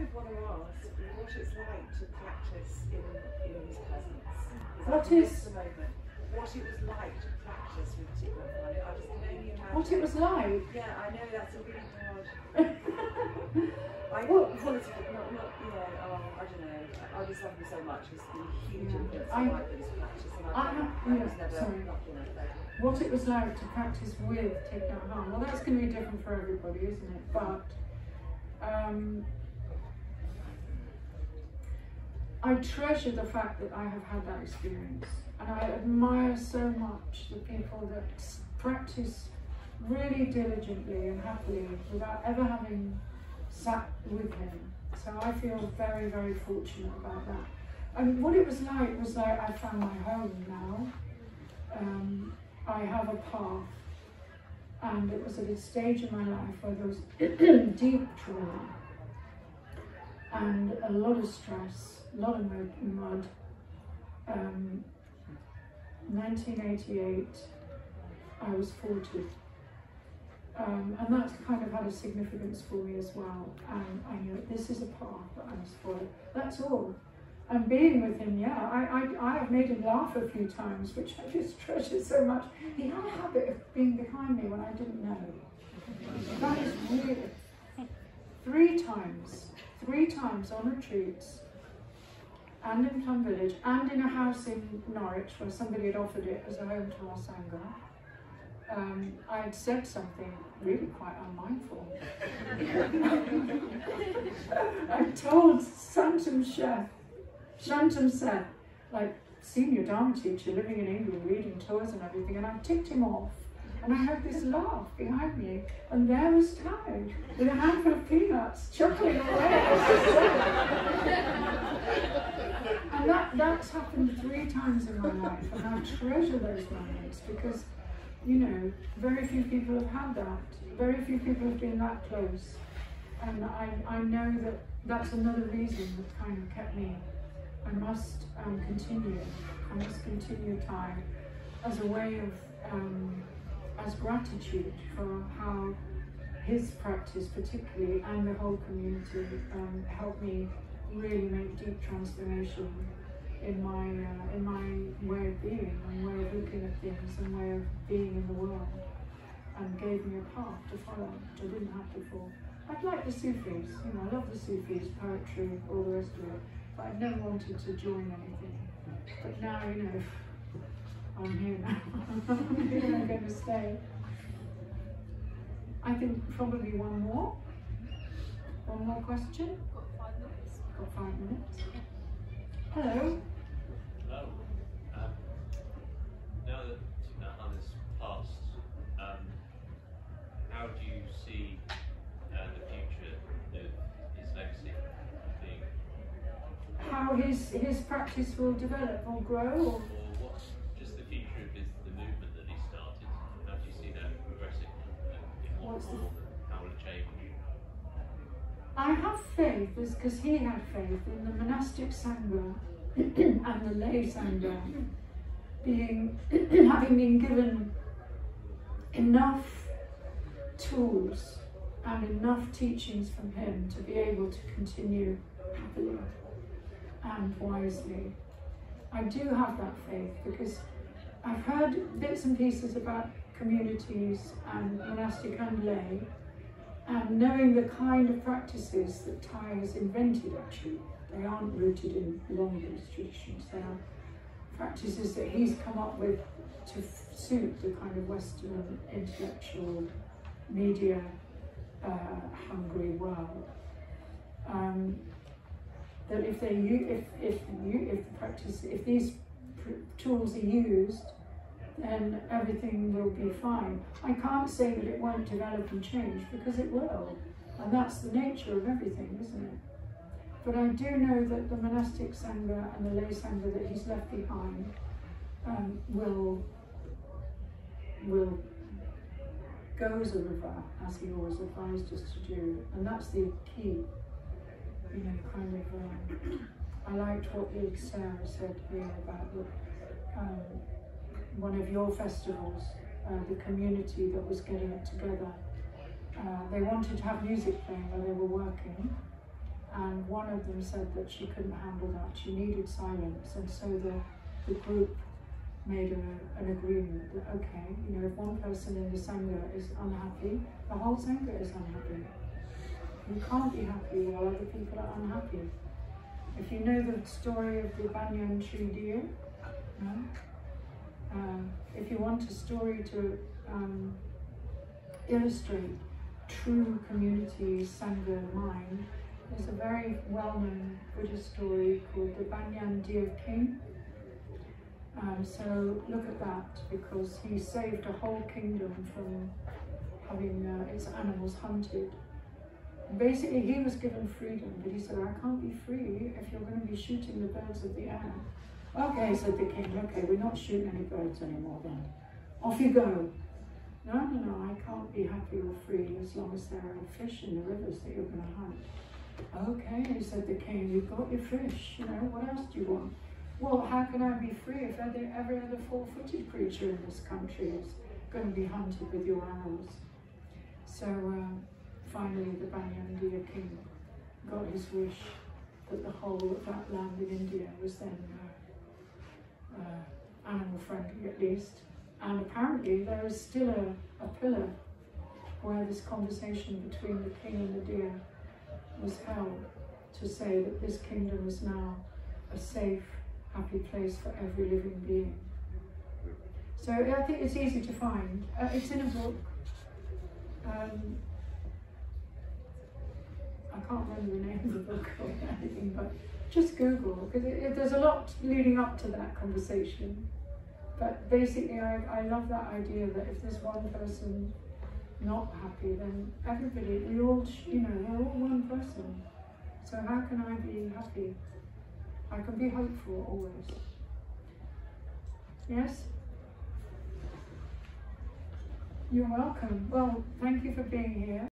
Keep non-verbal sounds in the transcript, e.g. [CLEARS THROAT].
kind of want to ask what it's like to practice in, in his presence. What that is- just a moment? What it was like to practice with Fani. I just can only imagine. What it was like? Yeah, I know that's a really hard. [LAUGHS] I Well- quality, not not yeah. Oh, I don't know. I, just love him so much. He's been a huge Yeah. influence I- on my practice, and I, have- I yeah, was never sorry. know. What it was like to practice with Thich Nhat Hanh. Well, that's going to be different for everybody, isn't it? But um, I treasure the fact that I have had that experience, and I admire so much the people that practice really diligently and happily without ever having sat with him. So I feel very, very fortunate about that. And what it was like was like I found my home now. Um, I have a path, and it was at a stage in my life where there was [CLEARS THROAT] deep trauma and a lot of stress, a lot of mud. Um, 1988, I was 40. Um, and that's kind of had a significance for me as well. And I know this is a path that I must follow. That's all. And being with him, yeah, I, I, I have made him laugh a few times, which I just [LAUGHS] treasure so much. He had a habit of being behind me when I didn't know. That is weird. three times, three times on retreats, and in Plum Village, and in a house in Norwich where somebody had offered it as a home to our Sangha. Um, I had said something really quite unmindful. [LAUGHS] I told Shantam Seth, Shantam Seth, like senior Dharma teacher living in England, reading tours and everything, and I ticked him off. And I heard this laugh behind me, and there was Thay with a handful of peanuts chuckling away. and that, that's happened three times in my life, and I treasure those moments because, you know, very few people have had that. Very few people have been that close. And I, I know that that's another reason that kind of kept me. I must um, continue. I must continue time as a way of, um, as gratitude for how his practice particularly and the whole community um, helped me really make deep transformation in my uh, in my way of being and way of looking at things and way of being in the world and gave me a path to follow which I didn't have before. I'd like the Sufis, you know, I love the Sufis, poetry, all the rest of it, but I've never wanted to join anything. But now, you know, I'm here now. I'm here, I'm going to stay. I think probably one more. One more question. Got five minutes. Got five minutes. Hello. Hello. Um, now that Tibetan has passed, um, how do you see uh, the future of his legacy being? How his his practice will develop or grow or I have faith, because he had faith in the monastic sangha and the lay sangha being [CLEARS THROAT] having been given enough tools and enough teachings from him to be able to continue happily and wisely. I do have that faith because I've heard bits and pieces about communities and monastic and lay and knowing the kind of practices that Thay has invented actually, they aren't rooted in long Buddhist traditions, they are practices that he's come up with to suit the kind of Western intellectual media uh, hungry world. Um, that if they if if if the practice if these tools are used then everything will be fine. I can't say that it won't develop and change because it will. And that's the nature of everything, isn't it? But I do know that the monastic Sangha and the lay Sangha that he's left behind um, will, will go as a river, as he always advised us to do. And that's the key, you know, kind of. Um, I liked what the Sarah said here about the, um, one of your festivals, uh, the community that was getting it together. Uh, they wanted to have music playing while they were working, and one of them said that she couldn't handle that. She needed silence, and so the the group made a, an agreement that okay, you know, if one person in the sangha is unhappy, the whole sangha is unhappy. You can't be happy while other people are unhappy. If you know the story of the Banyan tree deer, no? Uh, if you want a story to um, illustrate true community sangha mind, there's a very well-known Buddhist story called the Banyan Deer King. Um, so look at that because he saved a whole kingdom from having uh, its animals hunted. Basically, he was given freedom, but he said, I can't be free if you're going to be shooting the birds of the air. Okay, said the king, okay, we're not shooting any birds anymore then. Off you go. No, no, no, I can't be happy or free as long as there are fish in the rivers that you're going to hunt. Okay, said the king, you've got your fish, you know, what else do you want? Well, how can I be free if every, other four-footed creature in this country is going to be hunted with your arrows? So uh, finally the Banyan Deer king got his wish that the whole of that land in India was then uh, uh, animal friendly at least. And apparently there is still a, a pillar where this conversation between the king and the deer was held to say that this kingdom is now a safe happy place for every living being. So I think it's easy to find. Uh, it's in a book. Um, I can't remember the name of the book or anything, but just Google because there's a lot leading up to that conversation. But basically, I, I love that idea that if there's one person not happy, then everybody, we all, you know, we're all one person. So how can I be happy? I can be hopeful always. Yes? You're welcome. Well, thank you for being here.